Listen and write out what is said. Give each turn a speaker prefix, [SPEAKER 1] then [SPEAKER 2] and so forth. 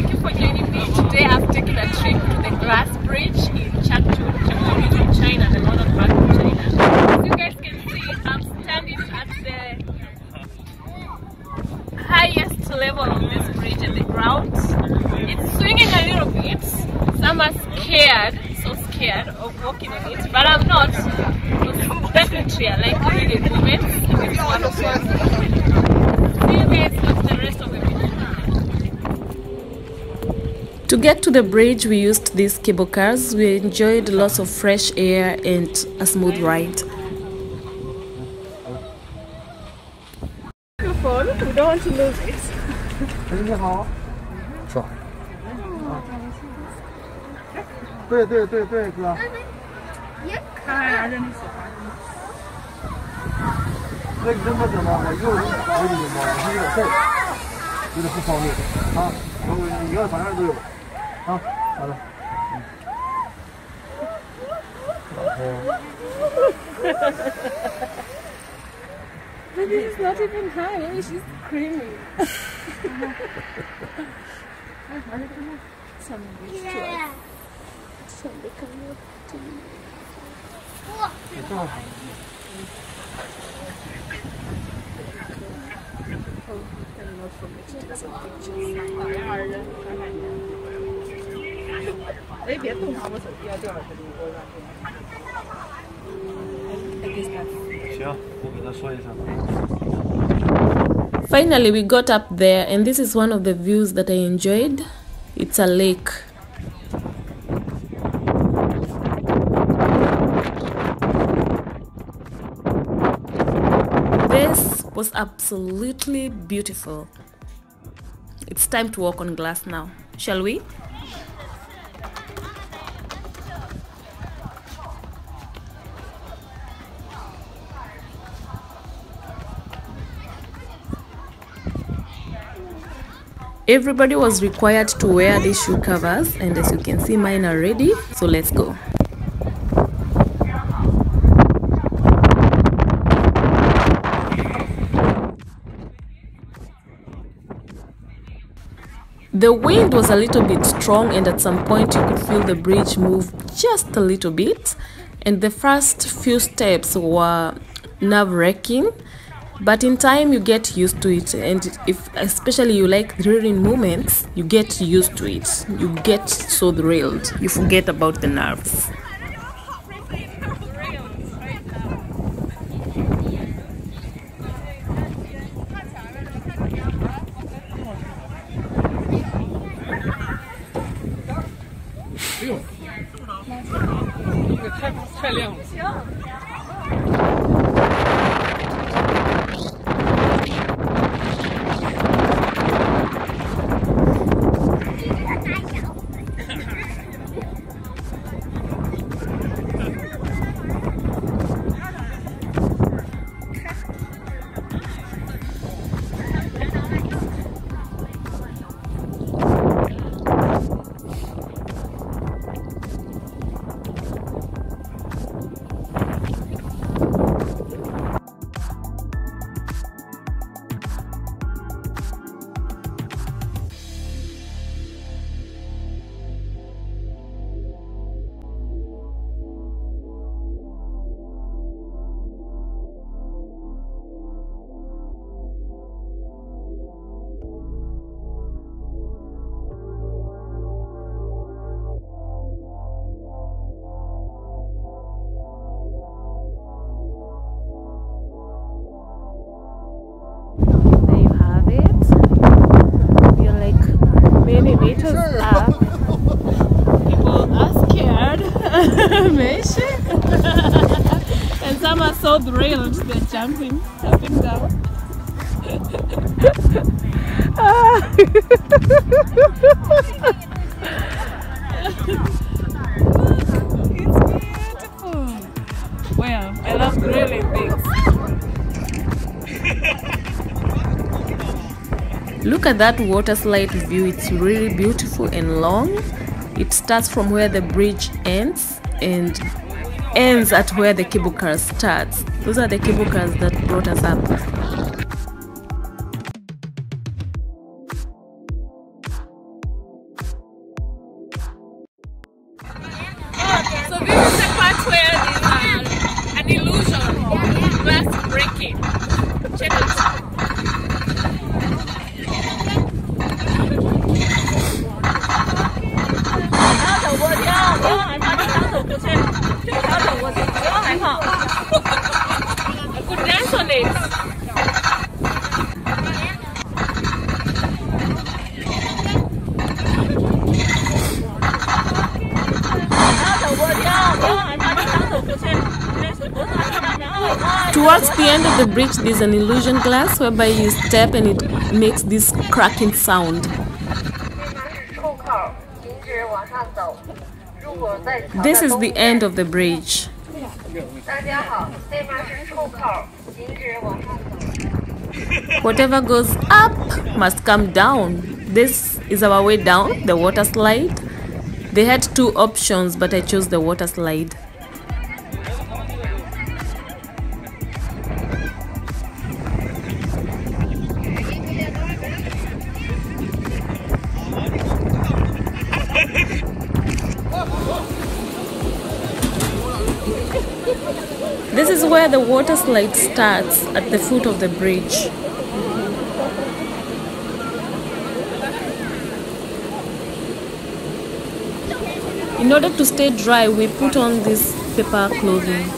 [SPEAKER 1] thank you for joining me. Today I've taken a trip to the glass bridge in. Changchun is in China, the northern part of China. As you guys can see, I'm standing at the highest level of this bridge at the ground. It's swinging a little bit. Some are scared, so scared of walking on it, but I'm not. Because definitely I like doing it movements. It's one of To get to the bridge, we used these cable cars. We enjoyed lots of fresh air and a smooth ride. Phone, we don't want to lose it.
[SPEAKER 2] 哎，你好，是吧？对对对对，哥。那你这么整吧，我一会儿我给你吗？我是有点事儿，有点不方便啊。我我你要啥样都有
[SPEAKER 1] không vào not even high, she's screaming. Some reach to us. Some they come up to me.
[SPEAKER 2] Oh,
[SPEAKER 1] I'm not from it. Take some pictures.
[SPEAKER 3] 哎，别动它，我手机要掉下去。
[SPEAKER 1] I guess that's
[SPEAKER 2] 行，我给他说一声。
[SPEAKER 1] Finally, we got up there, and this is one of the views that I enjoyed. It's a lake. This was absolutely beautiful. It's time to walk on glass now, shall we? Everybody was required to wear these shoe covers, and as you can see, mine are ready. So let's go. The wind was a little bit strong, and at some point, you could feel the bridge move just a little bit. And the first few steps were nerve wracking but in time you get used to it. And if especially you like thrilling moments you get used to it. You get so thrilled. You forget about the nerves are so thrilled they're jumping up and down it's beautiful well i love thrilling things Look at that water slide view, it's really beautiful and long. It starts from where the bridge ends and ends at where the cable car starts. Those are the cable cars that brought us up. Towards the end of the bridge, there's an illusion glass whereby you step and it makes this cracking sound. This is the end of the bridge. Whatever goes up must come down. This is our way down, the water slide. They had two options, but I chose the water slide. Where the water slide starts at the foot of the bridge. In order to stay dry, we put on this paper clothing.